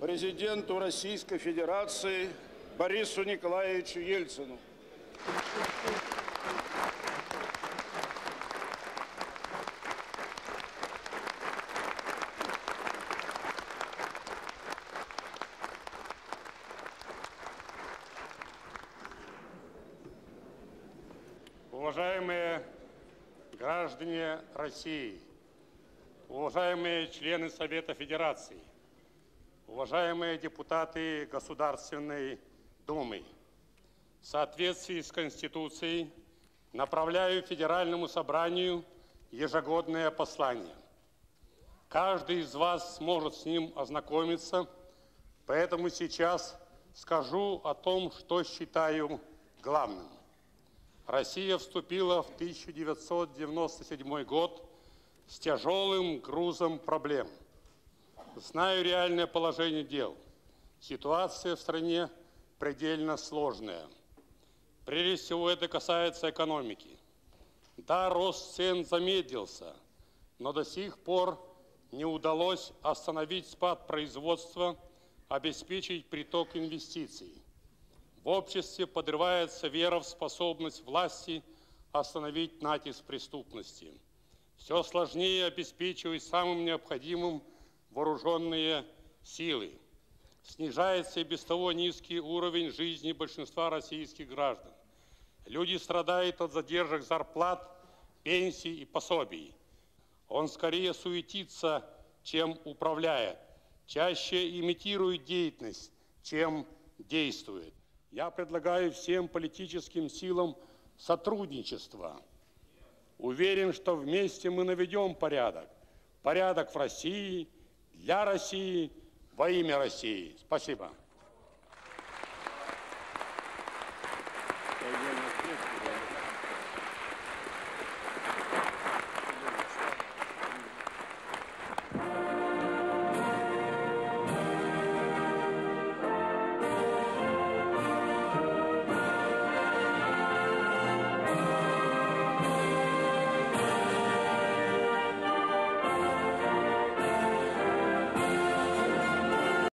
президенту Российской Федерации Борису Николаевичу Ельцину. Уважаемые граждане России, уважаемые члены Совета Федерации, уважаемые депутаты Государственной Думы, в соответствии с Конституцией направляю Федеральному собранию ежегодное послание. Каждый из вас сможет с ним ознакомиться, поэтому сейчас скажу о том, что считаю главным. Россия вступила в 1997 год с тяжелым грузом проблем. Знаю реальное положение дел. Ситуация в стране предельно сложная. Прежде всего это касается экономики. Да, рост цен замедлился, но до сих пор не удалось остановить спад производства, обеспечить приток инвестиций. В обществе подрывается вера в способность власти остановить натиск преступности. Все сложнее обеспечивать самым необходимым вооруженные силы. Снижается и без того низкий уровень жизни большинства российских граждан. Люди страдают от задержек зарплат, пенсий и пособий. Он скорее суетится, чем управляет, чаще имитирует деятельность, чем действует. Я предлагаю всем политическим силам сотрудничество. Уверен, что вместе мы наведем порядок. Порядок в России, для России, во имя России. Спасибо.